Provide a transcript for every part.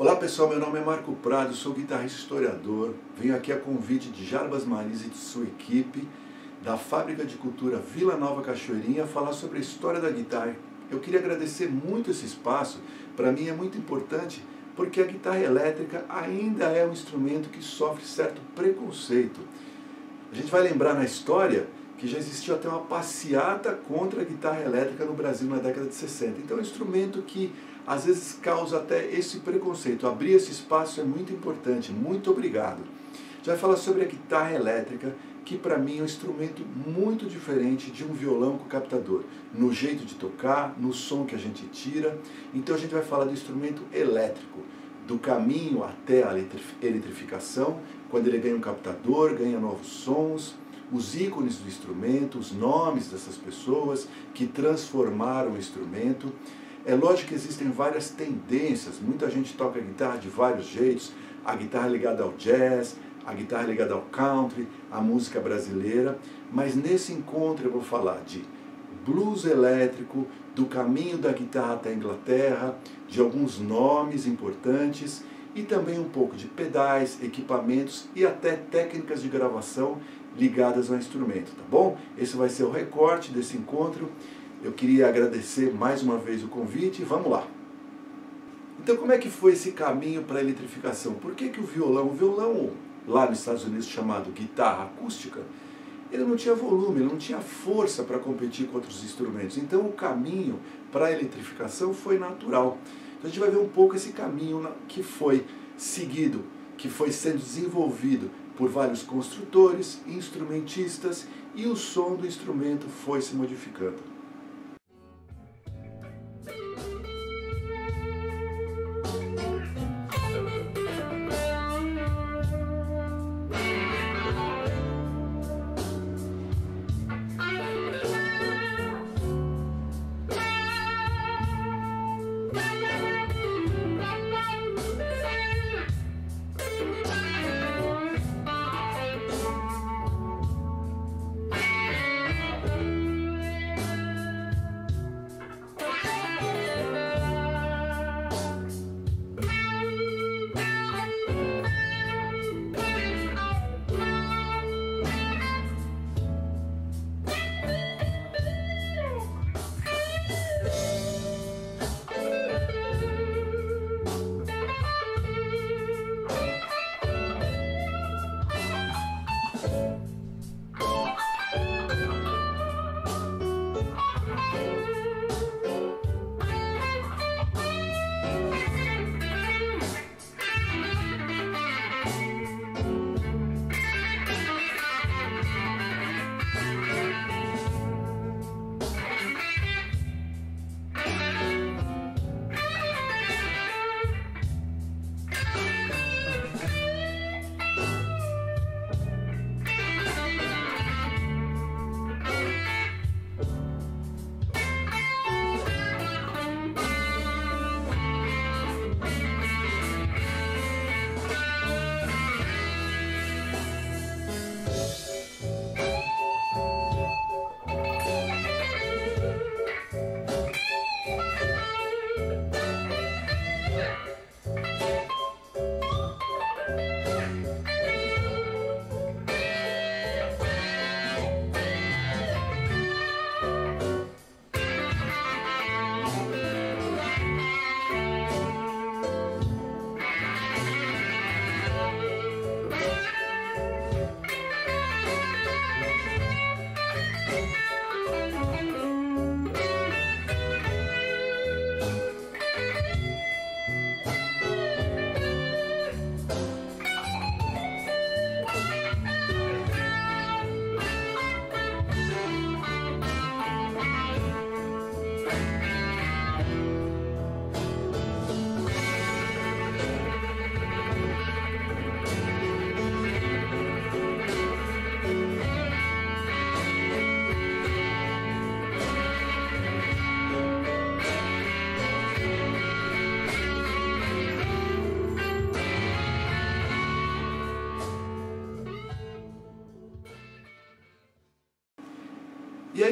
Olá pessoal, meu nome é Marco Prado, sou guitarrista historiador. Venho aqui a convite de Jarbas Maris e de sua equipe da Fábrica de Cultura Vila Nova Cachoeirinha falar sobre a história da guitarra. Eu queria agradecer muito esse espaço, para mim é muito importante porque a guitarra elétrica ainda é um instrumento que sofre certo preconceito. A gente vai lembrar na história que já existiu até uma passeata contra a guitarra elétrica no Brasil na década de 60. Então é um instrumento que às vezes causa até esse preconceito. Abrir esse espaço é muito importante. Muito obrigado. Já vai falar sobre a guitarra elétrica, que para mim é um instrumento muito diferente de um violão com captador, no jeito de tocar, no som que a gente tira. Então a gente vai falar do instrumento elétrico, do caminho até a eletrificação, quando ele ganha um captador, ganha novos sons, os ícones do instrumento, os nomes dessas pessoas que transformaram o instrumento. É lógico que existem várias tendências, muita gente toca guitarra de vários jeitos, a guitarra ligada ao jazz, a guitarra ligada ao country, a música brasileira, mas nesse encontro eu vou falar de blues elétrico, do caminho da guitarra até a Inglaterra, de alguns nomes importantes e também um pouco de pedais, equipamentos e até técnicas de gravação ligadas ao instrumento, tá bom? Esse vai ser o recorte desse encontro. Eu queria agradecer mais uma vez o convite vamos lá. Então como é que foi esse caminho para a eletrificação? Por que, que o violão, o violão lá nos Estados Unidos chamado guitarra acústica, ele não tinha volume, ele não tinha força para competir com outros instrumentos. Então o caminho para a eletrificação foi natural. Então a gente vai ver um pouco esse caminho que foi seguido, que foi sendo desenvolvido por vários construtores, instrumentistas e o som do instrumento foi se modificando.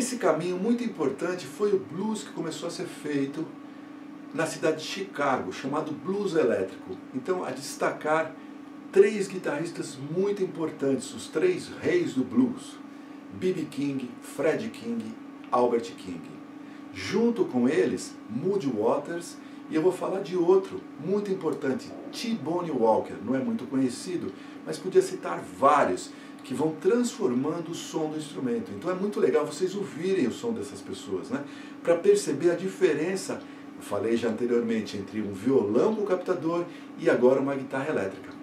E aí nesse caminho muito importante foi o blues que começou a ser feito na cidade de Chicago, chamado Blues Elétrico. Então, a destacar três guitarristas muito importantes, os três reis do blues: B.B. King, Fred King, Albert King. Junto com eles, Muddy Waters, e eu vou falar de outro muito importante, T-Bone Walker. Não é muito conhecido, mas podia citar vários que vão transformando o som do instrumento. Então é muito legal vocês ouvirem o som dessas pessoas, né? Para perceber a diferença, eu falei já anteriormente, entre um violão com captador e agora uma guitarra elétrica.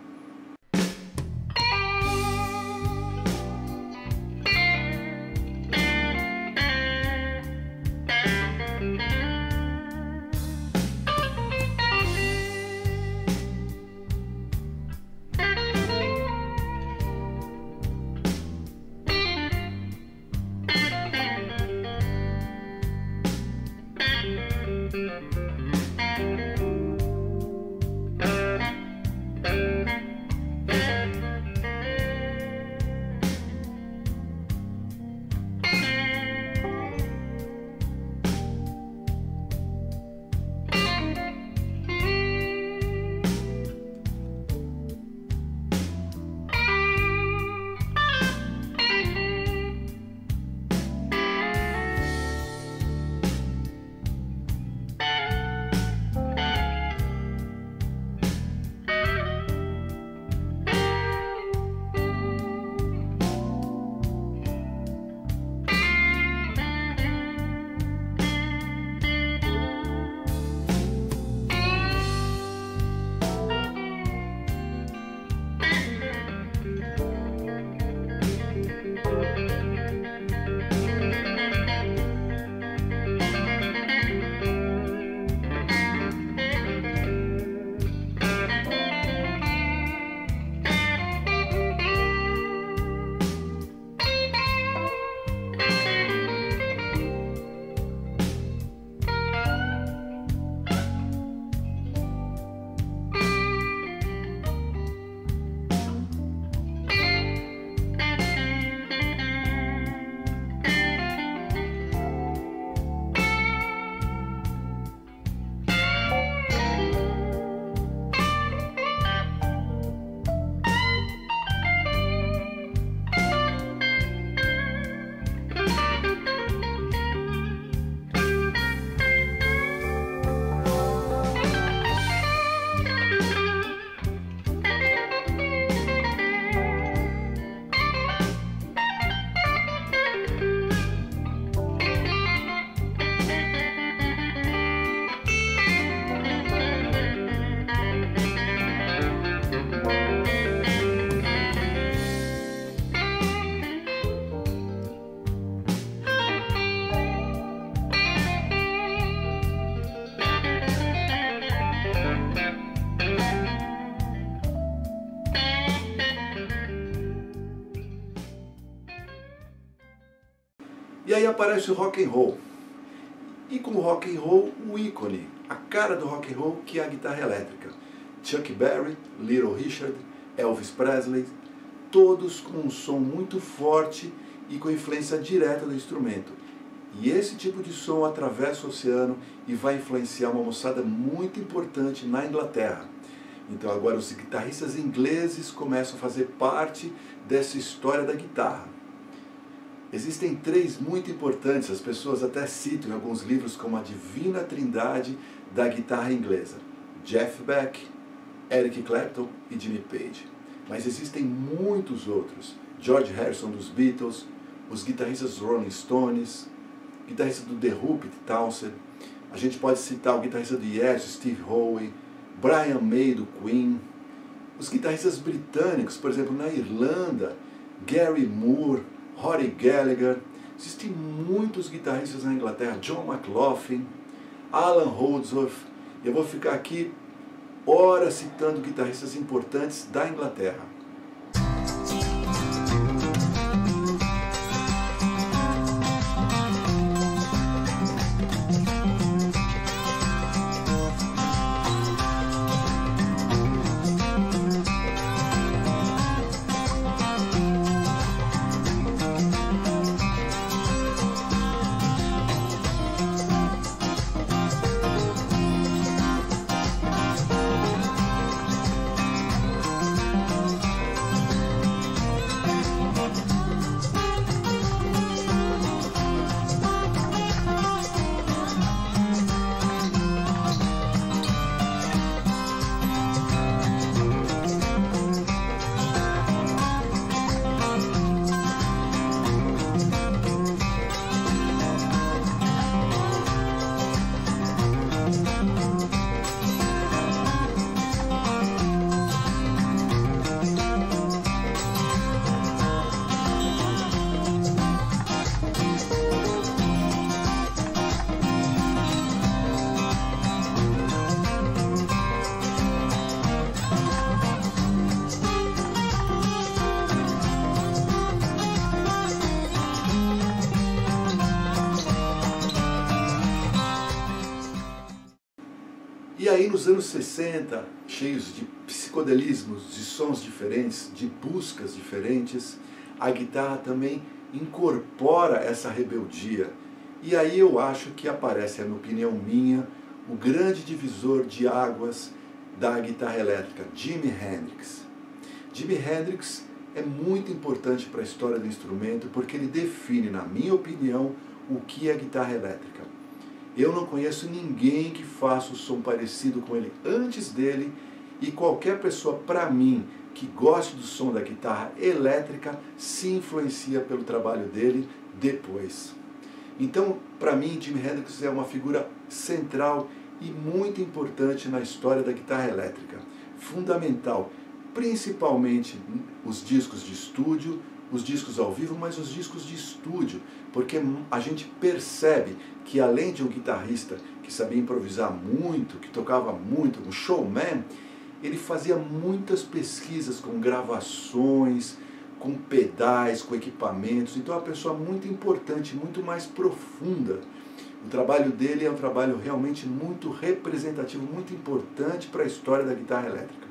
Aparece o rock and roll. E com o rock and roll, o ícone, a cara do rock and roll, que é a guitarra elétrica. Chuck Berry, Little Richard, Elvis Presley, todos com um som muito forte e com influência direta do instrumento. E esse tipo de som atravessa o oceano e vai influenciar uma moçada muito importante na Inglaterra. Então agora os guitarristas ingleses começam a fazer parte dessa história da guitarra. Existem três muito importantes, as pessoas até citam em alguns livros como a Divina Trindade da guitarra inglesa: Jeff Beck, Eric Clapton e Jimmy Page. Mas existem muitos outros: George Harrison dos Beatles, os guitarristas Rolling Stones, guitarrista do The Who, Townsend. A gente pode citar o guitarrista do Yes, Steve Howe, Brian May do Queen, os guitarristas britânicos, por exemplo, na Irlanda, Gary Moore, Rory Gallagher, existem muitos guitarristas na Inglaterra, John McLaughlin, Alan Holdsworth. Eu vou ficar aqui horas citando guitarristas importantes da Inglaterra. Aí nos anos 60, cheios de psicodelismos, de sons diferentes, de buscas diferentes, a guitarra também incorpora essa rebeldia. E aí eu acho que aparece, na opinião minha, o grande divisor de águas da guitarra elétrica, Jimi Hendrix. Jimi Hendrix é muito importante para a história do instrumento porque ele define, na minha opinião, o que é guitarra elétrica. Eu não conheço ninguém que faça o som parecido com ele antes dele e qualquer pessoa, para mim, que goste do som da guitarra elétrica, se influencia pelo trabalho dele depois. Então, para mim, Jimi Hendrix é uma figura central e muito importante na história da guitarra elétrica. Fundamental, principalmente os discos de estúdio, os discos ao vivo, mas os discos de estúdio, porque a gente percebe que além de um guitarrista que sabia improvisar muito, que tocava muito, um showman, ele fazia muitas pesquisas com gravações, com pedais, com equipamentos. Então é uma pessoa muito importante, muito mais profunda. O trabalho dele é um trabalho realmente muito representativo, muito importante para a história da guitarra elétrica.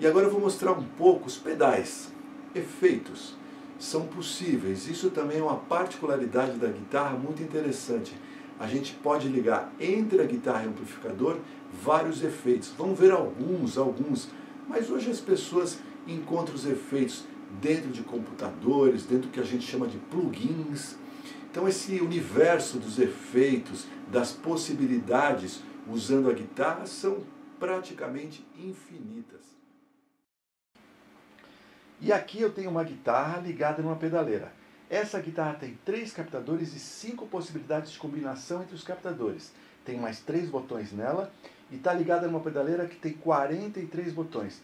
E agora eu vou mostrar um pouco os pedais, efeitos. São possíveis. Isso também é uma particularidade da guitarra muito interessante. A gente pode ligar entre a guitarra e o amplificador vários efeitos. Vamos ver alguns, alguns. Mas hoje as pessoas encontram os efeitos dentro de computadores, dentro do que a gente chama de plugins. Então esse universo dos efeitos, das possibilidades usando a guitarra são praticamente infinitas. E aqui eu tenho uma guitarra ligada numa pedaleira. Essa guitarra tem três captadores e cinco possibilidades de combinação entre os captadores. Tem mais três botões nela e está ligada numa pedaleira que tem 43 botões.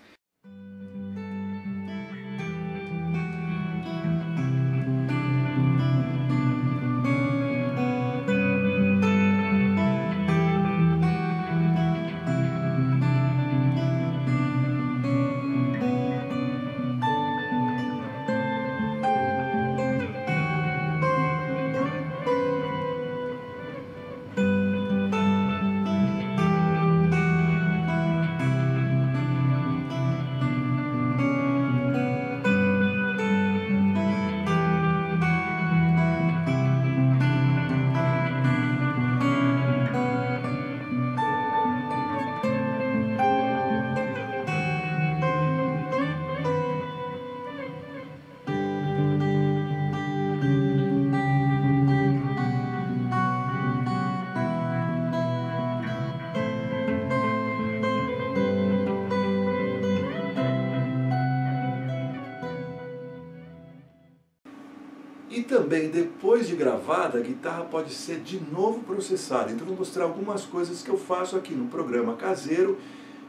Também, depois de gravada, a guitarra pode ser de novo processada. Então, vou mostrar algumas coisas que eu faço aqui no programa caseiro,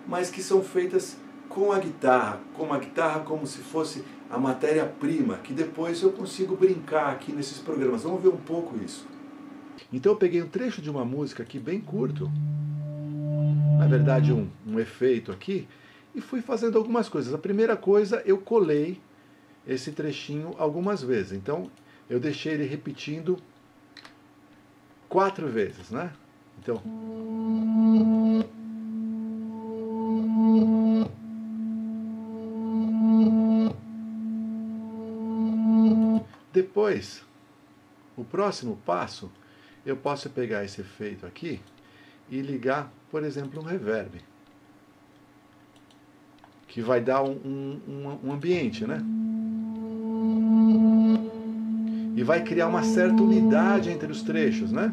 mas que são feitas com a guitarra, com a guitarra como se fosse a matéria-prima, que depois eu consigo brincar aqui nesses programas. Vamos ver um pouco isso. Então, eu peguei um trecho de uma música aqui bem curto, na verdade, um, um efeito aqui, e fui fazendo algumas coisas. A primeira coisa, eu colei esse trechinho algumas vezes. Então, eu deixei ele repetindo quatro vezes, né? Então. Depois, o próximo passo, eu posso pegar esse efeito aqui e ligar, por exemplo, um reverb. Que vai dar um, um, um ambiente, né? E vai criar uma certa unidade entre os trechos, né?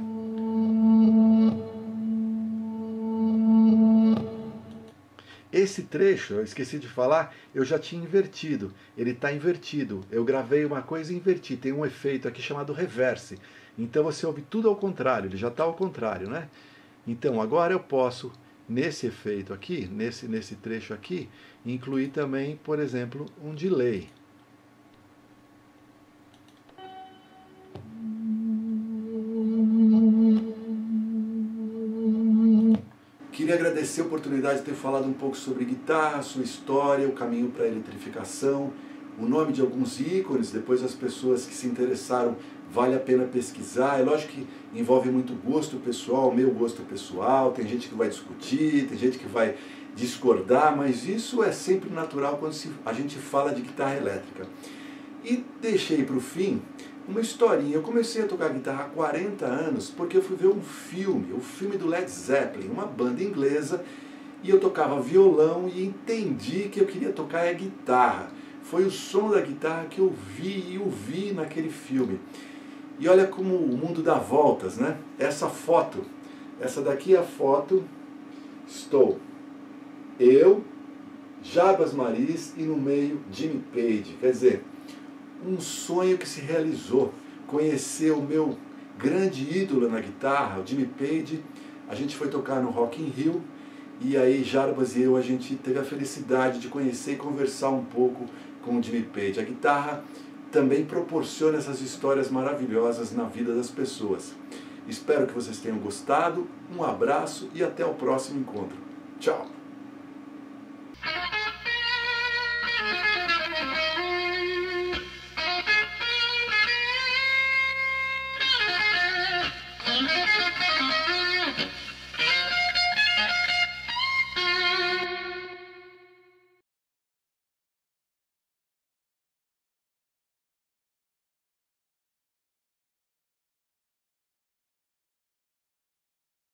Esse trecho, eu esqueci de falar, eu já tinha invertido. Ele está invertido. Eu gravei uma coisa e inverti. Tem um efeito aqui chamado reverse. Então você ouve tudo ao contrário, ele já está ao contrário, né? Então agora eu posso, nesse efeito aqui, nesse, nesse trecho aqui, incluir também, por exemplo, um delay. Queria agradecer a oportunidade de ter falado um pouco sobre guitarra, sua história, o caminho para a eletrificação, o nome de alguns ícones, depois as pessoas que se interessaram, vale a pena pesquisar. É lógico que envolve muito gosto pessoal, meu gosto pessoal, tem gente que vai discutir, tem gente que vai discordar, mas isso é sempre natural quando a gente fala de guitarra elétrica. E deixei para o fim uma historinha. Eu comecei a tocar guitarra há 40 anos porque eu fui ver um filme, o filme do Led Zeppelin, uma banda inglesa, e eu tocava violão e entendi que eu queria tocar a guitarra. Foi o som da guitarra que eu vi e ouvi naquele filme. E olha como o mundo dá voltas, né? Essa foto, essa daqui é a foto, estou eu, Jabas Maris e no meio Jimmy Page. Quer dizer, um sonho que se realizou. Conhecer o meu grande ídolo na guitarra, o Jimmy Page. A gente foi tocar no Rock in Rio e aí Jarbas e eu a gente teve a felicidade de conhecer e conversar um pouco com o Jimmy Page. A guitarra também proporciona essas histórias maravilhosas na vida das pessoas. Espero que vocês tenham gostado. Um abraço e até o próximo encontro. Tchau!